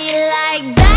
you like that?